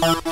Bye.